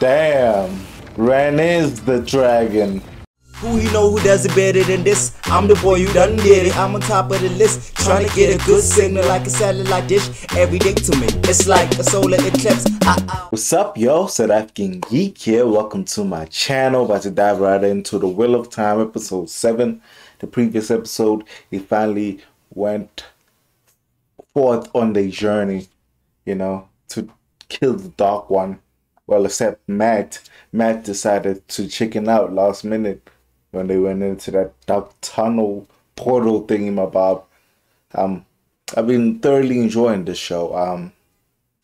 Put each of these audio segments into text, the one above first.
Damn. Rand is the dragon. Who you know who does it better than this? I'm the boy who done get it. I'm on top of the list. Trying to get a good signal like a satellite dish. Every day to me, it's like a solar eclipse. I, I What's up, yo? South African Geek here. Welcome to my channel. About to dive right into the Wheel of Time, episode 7. The previous episode, he finally went forth on the journey, you know, to kill the Dark One. Well, except Mat. Mat decided to chicken out last minute when they went into that dark tunnel portal thingy, my bob. Um, I've been thoroughly enjoying this show. Um,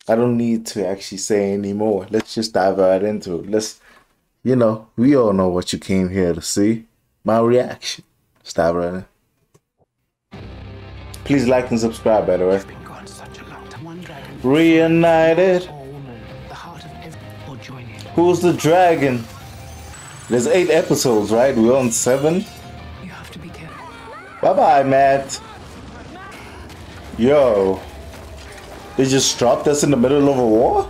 I don't need to actually say any more. Let's just dive right into it. Let's, you know, we all know what you came here to see. My reaction. Let's dive right in. Please like and subscribe, by the way. been Who's the dragon? There's eight episodes, right? We're on seven. You have to be careful. Bye bye, Mat. Yo. They just dropped us in the middle of a war?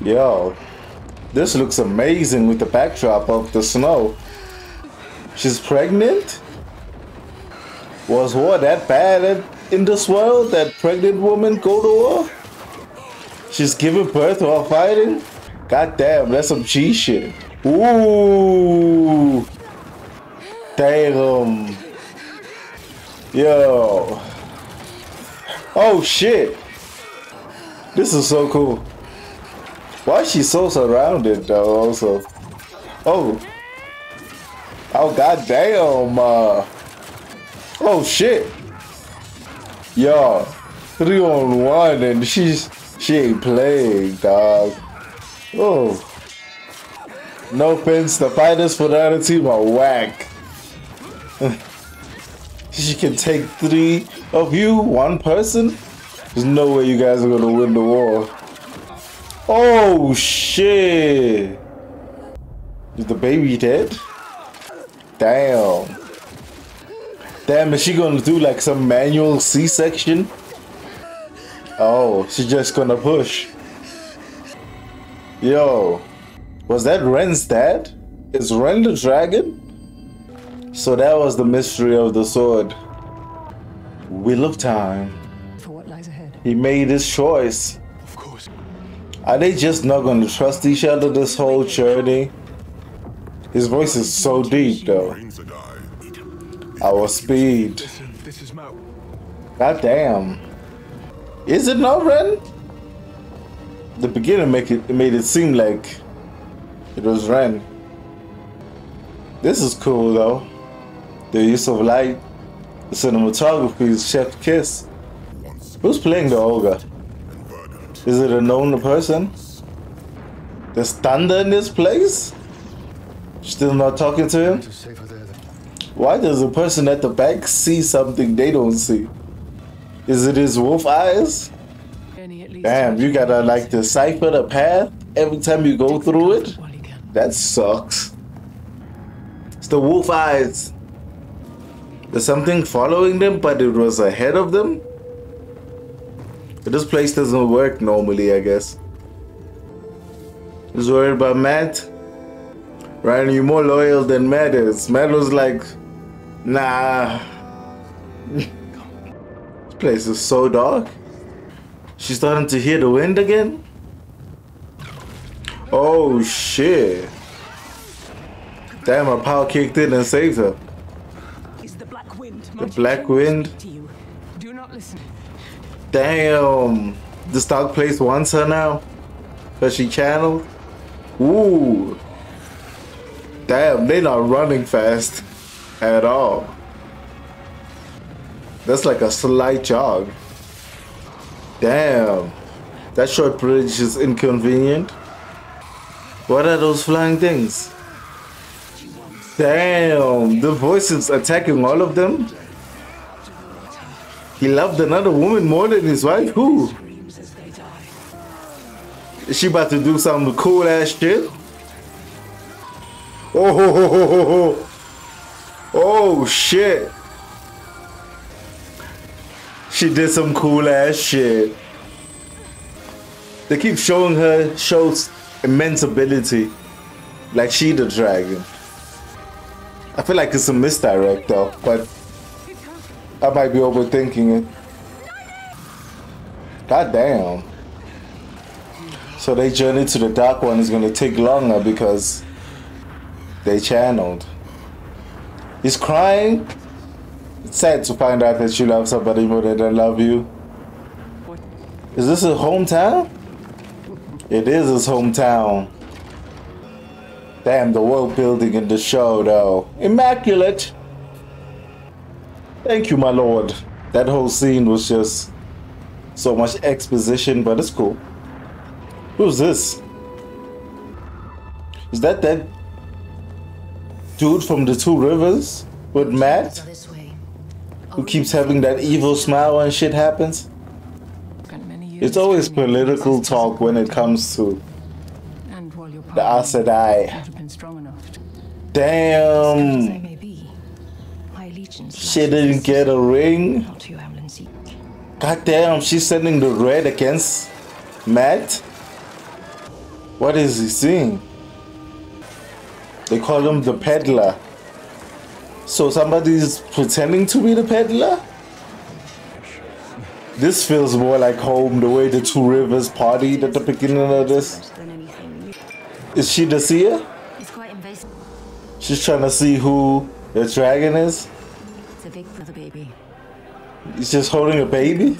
Yo. This looks amazing with the backdrop of the snow. She's pregnant? Was war that bad in this world that pregnant women go to war? She's giving birth while fighting? God damn, that's some G shit. Ooh. Damn. Yo. Oh shit. This is so cool. Why is she so surrounded though also? Oh. Oh god damn. Uh, oh shit. Yo. Three on one and she's she ain't playing, dog. Oh. No offense, the fighters for the other team are whack. she can take three of you, one person. There's no way you guys are gonna win the war. Oh shit! Is the baby dead? Damn. Damn, is she gonna do like some manual C-section? Oh, she's just gonna push. Yo, was that Rand's dad? Is Rand the dragon? So that was the mystery of the sword. Wheel of Time. For what lies ahead. He made his choice. Of course. Are they just not gonna trust each other this whole journey? His voice is so deep though. Our speed. This is Mo. God damn. Is it not Rand? The beginning make it, it made it seem like it was Rand. This is cool though. The use of light, the cinematography is Chef Kiss. Who's playing the ogre? Is it a known person? There's thunder in this place? Still not talking to him? Why does the person at the back see something they don't see? Is it his wolf eyes? At least. Damn, you gotta like decipher the path every time you go through it? While he can. That sucks. It's the wolf eyes. There's something following them, but it was ahead of them? But this place doesn't work normally, I guess. He's worried about Mat. Ryan, you're more loyal than Mat is. Mat was like, nah. this place is so dark. She's starting to hear the wind again? Oh shit. Damn, her power kicked in and saved her. Is the black wind. The black wind? Do not listen. Damn. The stock place wants her now? Cause she channeled? Ooh. Damn, they're not running fast at all. That's like a slight jog. Damn. That short bridge is inconvenient. What are those flying things? Damn, the voice is attacking all of them? He loved another woman more than his wife? Who? Is she about to do some cool ass shit? Oh, ho, ho, ho, ho, ho. oh shit. She did some cool ass shit. They keep showing her shows immense ability, like she the dragon. I feel like it's a misdirect though, but I might be overthinking it. God damn. So their journey to the dark one is gonna take longer because they channeled. He's crying. Sad to find out that you love somebody more than they love you. Is this his hometown? It is his hometown. Damn, the world building in the show, though. Immaculate. Thank you, my lord. That whole scene was just so much exposition, but it's cool. Who's this? Is that that dude from the Two Rivers with Mat. Who keeps having that evil smile when shit happens? It's always political talk when it comes to the Aes Sedai. would have been strong enough to As I Damn, she didn't get a ring. God damn, she's sending the red against Mat. What is he seeing? They call him the peddler. So somebody's pretending to be the peddler? This feels more like home, the way the two rivers partied at the beginning of this. Is she the seer? She's trying to see who the dragon is? It's a big brother baby. He's just holding a baby?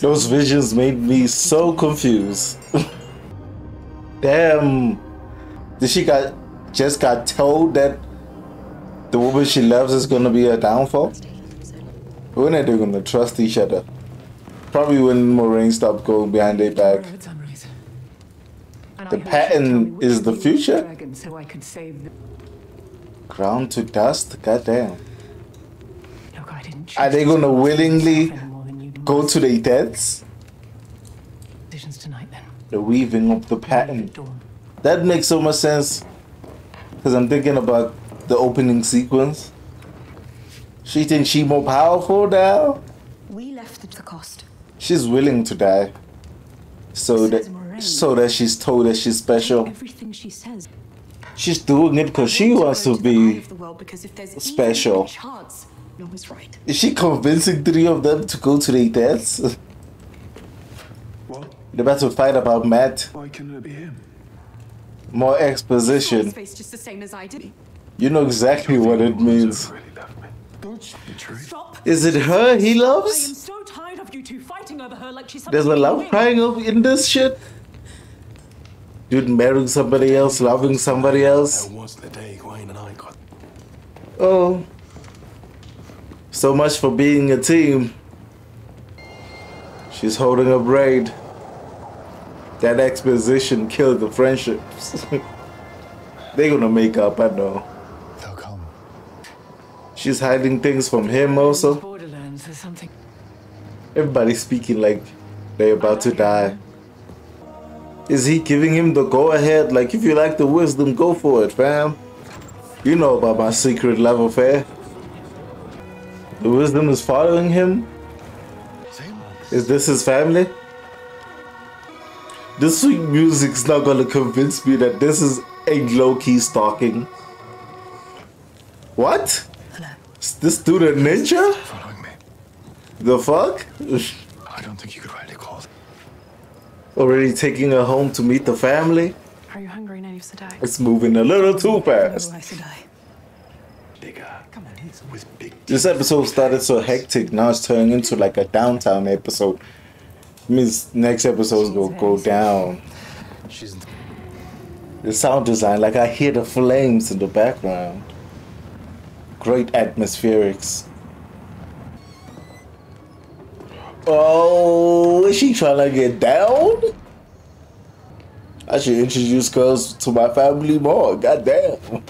Those visions made me so confused. Damn. Did she got just got told that the woman she loves is gonna be a downfall? When are they gonna trust each other? Probably when Moiraine stopped going behind their back. At sunrise. And The pattern you tell me which is the of you was future? dragon so I could save the Ground to dust? Goddamn. Are they gonna willingly any more than you did. Go to their deaths? decisions tonight then. The weaving of the pattern. That makes so much sense. Because I'm thinking about the opening sequence. She thinks she more powerful now. We left at the cost. She's willing to die. So that so that she's told that she's special. Everything she says. She's doing it because she wants to be. special. Chance, no is right. Is she convincing three of them to go to their deaths? What? They're about to fight about Mat. Why couldn't it be him? More exposition. face just the same as I did. You know exactly what it means. Really loved me. Don't the truth. Stop! Is it her he loves? so tired of you two fighting over her like There's a love you win. triangle in this shit? Dude marrying somebody else, loving somebody else. There was the day Gwen and I got. Oh. So much for being a team. She's holding a braid. That exposition killed the friendships. They're gonna make up, I know. She's hiding things from him also. Borderlands, something. Everybody's speaking like they're about to die. Is he giving him the go ahead? Like, if you like the wisdom, go for it, fam. You know about my secret love affair. The wisdom is following him. Is this his family? This sweet music's not gonna convince me that this is a low key stalking. What? Is this dude a ninja? Following me. The fuck? I don't think you could rightly call it. Already taking her home to meet the family? Are you hungry, Native Sedai? It's moving a little too fast. I said I. Bigger. Come on. With big. This episode started so hectic, now it's turning into like a downtown episode. Means next episode's gonna go down. She's. The sound design, like I hear the flames in the background. Great atmospherics. Oh, is she trying to get down? I should introduce girls to my family more. Goddamn.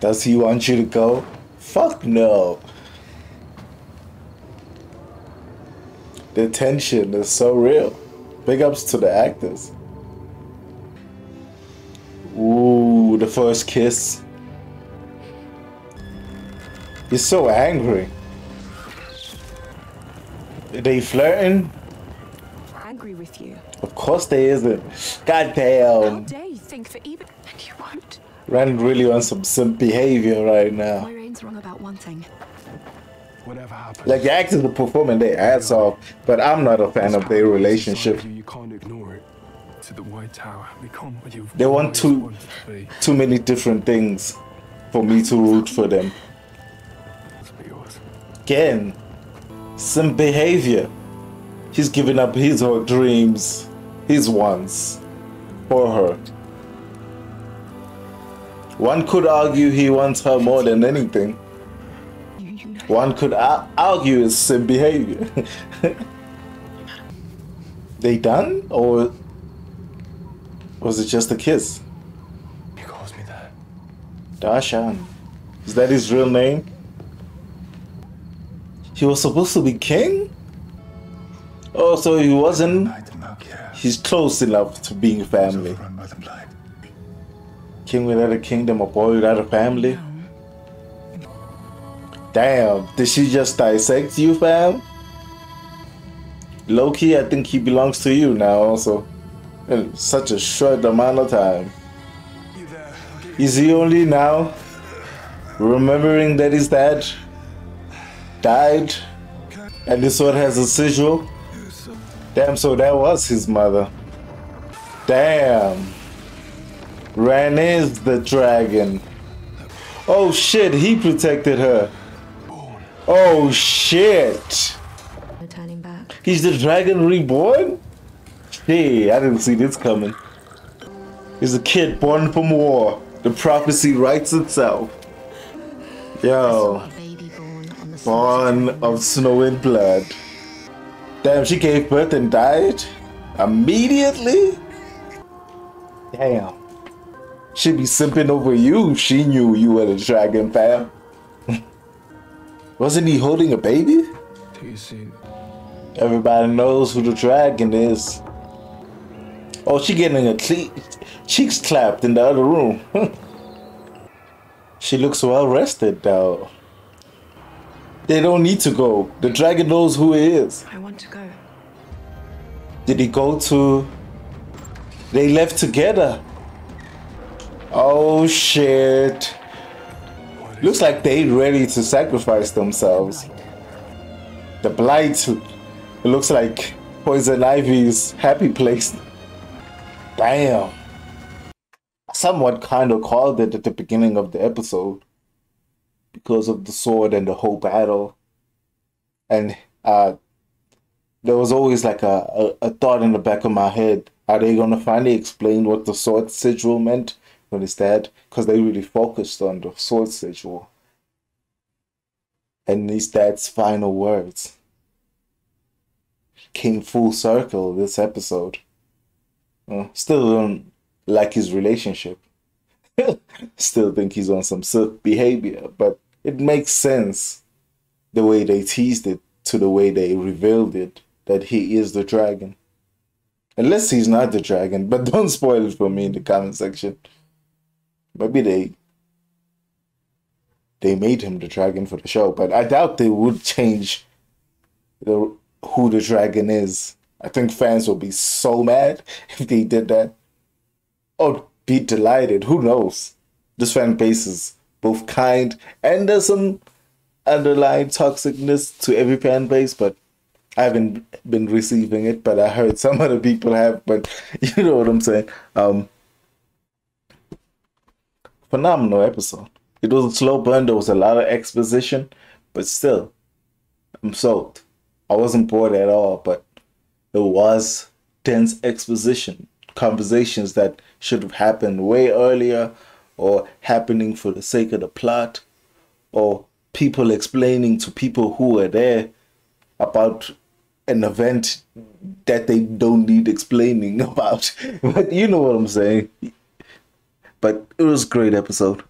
Does he want you to go? Fuck no. The tension is so real. Big ups to the actors. First kiss. He's so angry. Are They flirting? angry with you. Of course they isn't. God damn. How damn. dare you think for even. And you won't. Rand really on some simp behavior right now. Moiraine's wrong about one thing. Whatever happens. Like the actors are performing their ass off, but I'm not a fan of their relationship. you, You can't ignore it. To the White Tower. Become what you've They want always to-. Too many different things for me to root for them. Again, some behavior. He's giving up his her dreams, his wants, for her. One could argue he wants her more than anything. You, you know. One could ar- argue it's some behavior. they done? Or was it just a kiss? He calls me that. Dai Shan. Is that his real name? He was supposed to be king? Oh, so he wasn't. Night the Malkier. He's close enough to being family. Run by the blind. King without a kingdom, a boy without a family. Damn, did she just dissect you, fam? Loki, I think he belongs to you now, also. In such a short amount of time. Is he only now remembering that his dad died and this one has a sigil? Damn, so that was his mother. Damn. Rand is the dragon. Oh shit, he protected her. Oh shit. He's the dragon reborn? Hey, I didn't see this coming. He's a kid born from war. The prophecy writes itself. Yo, baby born on the born of snow and blood. Damn, she gave birth and died immediately? Damn. She'd be simping over you if she knew you were the dragon fam. Wasn't he holding a baby? Do you see? Everybody knows who the dragon is. Oh, she getting her cle- cheeks clapped in the other room. she looks well rested, though. They don't need to go. The dragon knows who he is. I want to go. Did he go to? They left together. Oh shit! Looks like they ready to sacrifice themselves. The blight. It looks like Poison Ivy's happy place. Damn. Somewhat kind of called it at the beginning of the episode because of the sword and the whole battle. And uh, there was always like a, a, a thought in the back of my head are they going to finally explain what the sword sigil meant when his dad? Because they really focused on the sword sigil and his dad's final words came full circle this episode. Still don't like his relationship. still think he's on some silk behavior, but it makes sense the way they teased it to the way they revealed it that he is the dragon. Unless he's not the dragon, but don't spoil it for me in the comment section. Maybe they they made him the dragon for the show, but I doubt they would change the who the dragon is. I think fans will be so mad if they did that. Or be delighted. Who knows? This fan base is both kind and there's some underlying toxicness to every fan base, but I haven't been receiving it, but I heard some other people have, but you know what I'm saying. Um phenomenal episode. It was a slow burn, there was a lot of exposition, but still, I'm sold. I wasn't bored at all, but was dense exposition, conversations that should have happened way earlier, or happening for the sake of the plot, or people explaining to people who were there about an event that they don't need explaining about. But you know what I'm saying. But it was a great episode.